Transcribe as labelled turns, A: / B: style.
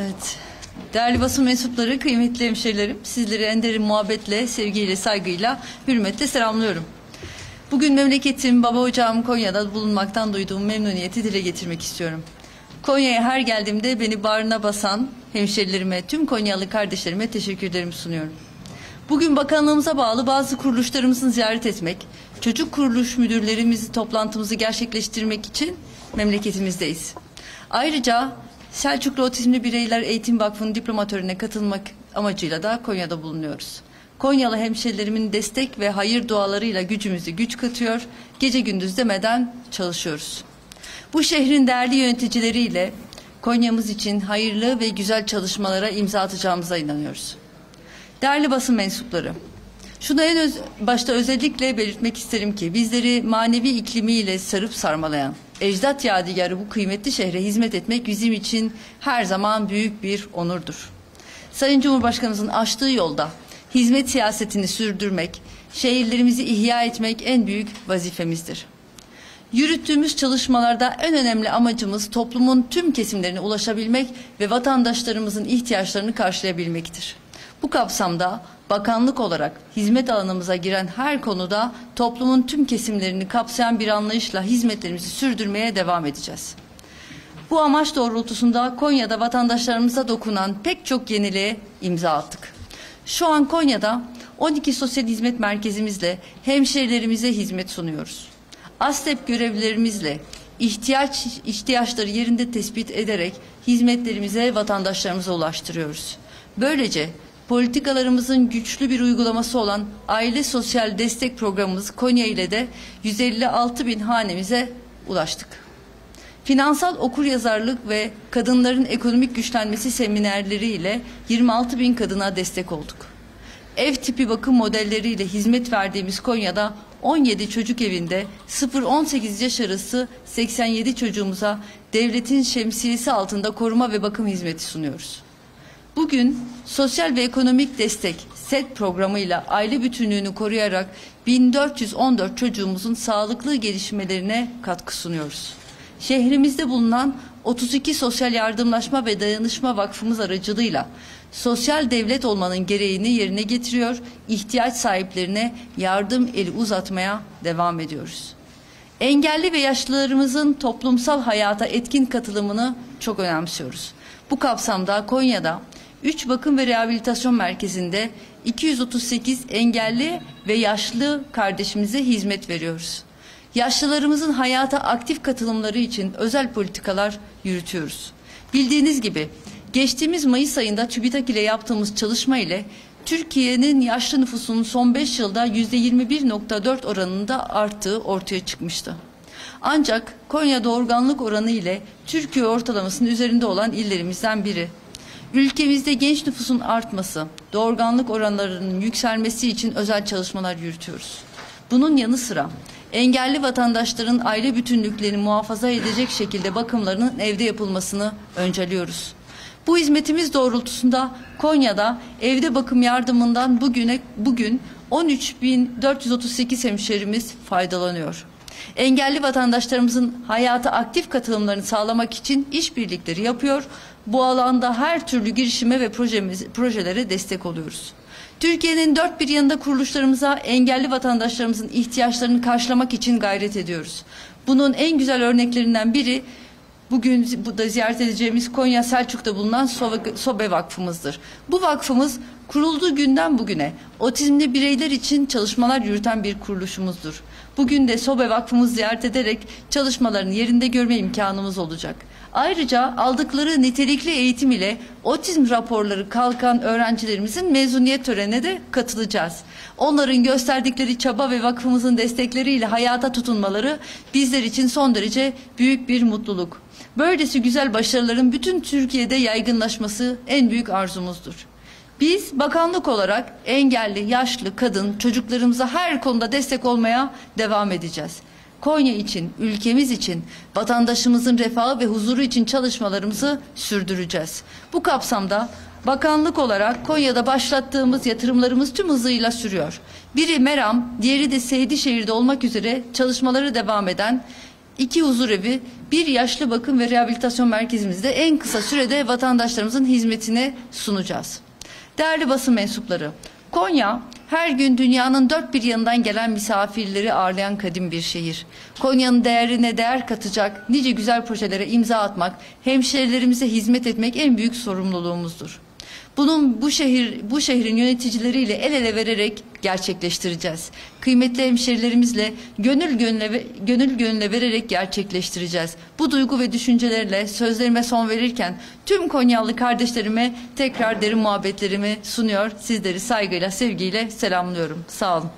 A: Evet. Değerli basın mensupları, kıymetli hemşerilerim, sizleri en derin muhabbetle, sevgiyle, saygıyla, hürmetle selamlıyorum. Bugün memleketim, baba ocağım Konya'da bulunmaktan duyduğum memnuniyeti dile getirmek istiyorum. Konya'ya her geldiğimde beni bağrına basan hemşerilerime, tüm Konyalı kardeşlerime teşekkürlerimi sunuyorum. Bugün bakanlığımıza bağlı bazı kuruluşlarımızı ziyaret etmek, çocuk kuruluş müdürlerimizi toplantımızı gerçekleştirmek için memleketimizdeyiz. Ayrıca Selçuklu Otizmli Bireyler Eğitim Vakfı'nın diploma törenine katılmak amacıyla da Konya'da bulunuyoruz. Konyalı hemşerilerimin destek ve hayır dualarıyla gücümüzü güç katıyor, gece gündüz demeden çalışıyoruz. Bu şehrin değerli yöneticileriyle Konya'mız için hayırlı ve güzel çalışmalara imza atacağımıza inanıyoruz. Değerli basın mensupları, şunu en öz, başta özellikle belirtmek isterim ki bizleri manevi iklimiyle sarıp sarmalayan, ecdat yadigarı bu kıymetli şehre hizmet etmek bizim için her zaman büyük bir onurdur. Sayın Cumhurbaşkanımızın açtığı yolda hizmet siyasetini sürdürmek, şehirlerimizi ihya etmek en büyük vazifemizdir. Yürüttüğümüz çalışmalarda en önemli amacımız toplumun tüm kesimlerine ulaşabilmek ve vatandaşlarımızın ihtiyaçlarını karşılayabilmektir. Bu kapsamda bakanlık olarak hizmet alanımıza giren her konuda toplumun tüm kesimlerini kapsayan bir anlayışla hizmetlerimizi sürdürmeye devam edeceğiz. Bu amaç doğrultusunda Konya'da vatandaşlarımıza dokunan pek çok yeniliğe imza attık. Şu an Konya'da 12 sosyal hizmet merkezimizle hemşehrilerimize hizmet sunuyoruz. ASTEP görevlilerimizle ihtiyaç ihtiyaçları yerinde tespit ederek hizmetlerimize vatandaşlarımıza ulaştırıyoruz. Böylece politikalarımızın güçlü bir uygulaması olan aile sosyal destek programımız Konya ile de 156 bin hanemize ulaştık. Finansal okuryazarlık ve kadınların ekonomik güçlenmesi seminerleri ile 26 bin kadına destek olduk. Ev tipi bakım modelleriyle hizmet verdiğimiz Konya'da 17 çocuk evinde 0-18 yaş arası 87 çocuğumuza devletin şemsiyesi altında koruma ve bakım hizmeti sunuyoruz. Bugün sosyal ve ekonomik destek SET programıyla aile bütünlüğünü koruyarak 1414 çocuğumuzun sağlıklı gelişmelerine katkı sunuyoruz. Şehrimizde bulunan 32 Sosyal Yardımlaşma ve Dayanışma Vakfımız aracılığıyla sosyal devlet olmanın gereğini yerine getiriyor, ihtiyaç sahiplerine yardım eli uzatmaya devam ediyoruz. Engelli ve yaşlılarımızın toplumsal hayata etkin katılımını çok önemsiyoruz. Bu kapsamda Konya'da 3 bakım ve rehabilitasyon merkezinde 238 engelli ve yaşlı kardeşimize hizmet veriyoruz. Yaşlılarımızın hayata aktif katılımları için özel politikalar yürütüyoruz. Bildiğiniz gibi geçtiğimiz Mayıs ayında TÜBİTAK ile yaptığımız çalışma ile Türkiye'nin yaşlı nüfusunun son 5 yılda %21.4 oranında arttığı ortaya çıkmıştı. Ancak Konya doğurganlık oranı ile Türkiye ortalamasının üzerinde olan illerimizden biri. Ülkemizde genç nüfusun artması, doğurganlık oranlarının yükselmesi için özel çalışmalar yürütüyoruz. Bunun yanı sıra engelli vatandaşların aile bütünlüklerini muhafaza edecek şekilde bakımlarının evde yapılmasını önceliyoruz. Bu hizmetimiz doğrultusunda Konya'da evde bakım yardımından bugüne bugün 13.438 hemşerimiz faydalanıyor. Engelli vatandaşlarımızın hayata aktif katılımlarını sağlamak için işbirlikleri yapıyor. Bu alanda her türlü girişime ve projemiz, projelere destek oluyoruz. Türkiye'nin dört bir yanında kuruluşlarımıza engelli vatandaşlarımızın ihtiyaçlarını karşılamak için gayret ediyoruz. Bunun en güzel örneklerinden biri bugün burada ziyaret edeceğimiz Konya Selçuk'ta bulunan Sobe, Vakfımızdır. Bu vakfımız kurulduğu günden bugüne otizmli bireyler için çalışmalar yürüten bir kuruluşumuzdur. Bugün de Sobe Vakfımız ziyaret ederek çalışmalarını yerinde görme imkanımız olacak. Ayrıca aldıkları nitelikli eğitim ile otizm raporları kalkan öğrencilerimizin mezuniyet törenine de katılacağız. Onların gösterdikleri çaba ve vakfımızın destekleriyle hayata tutunmaları bizler için son derece büyük bir mutluluk. Böylesi güzel başarıların bütün Türkiye'de yaygınlaşması en büyük arzumuzdur. Biz bakanlık olarak engelli, yaşlı, kadın, çocuklarımıza her konuda destek olmaya devam edeceğiz. Konya için, ülkemiz için, vatandaşımızın refahı ve huzuru için çalışmalarımızı sürdüreceğiz. Bu kapsamda bakanlık olarak Konya'da başlattığımız yatırımlarımız tüm hızıyla sürüyor. Biri Meram, diğeri de Seydişehir'de olmak üzere çalışmaları devam eden iki huzur evi, bir yaşlı bakım ve rehabilitasyon merkezimizde en kısa sürede vatandaşlarımızın hizmetine sunacağız. Değerli basın mensupları, Konya her gün dünyanın dört bir yanından gelen misafirleri ağırlayan kadim bir şehir. Konya'nın değerine değer katacak nice güzel projelere imza atmak, hemşehrilerimize hizmet etmek en büyük sorumluluğumuzdur. Bunun bu şehir bu şehrin yöneticileriyle el ele vererek gerçekleştireceğiz. Kıymetli hemşerilerimizle gönül gönüle ve- gönül gönüle vererek gerçekleştireceğiz. Bu duygu ve düşüncelerle sözlerime son verirken tüm Konyalı kardeşlerime tekrar derin muhabbetlerimi sunuyor. Sizleri saygıyla, sevgiyle selamlıyorum. Sağ olun.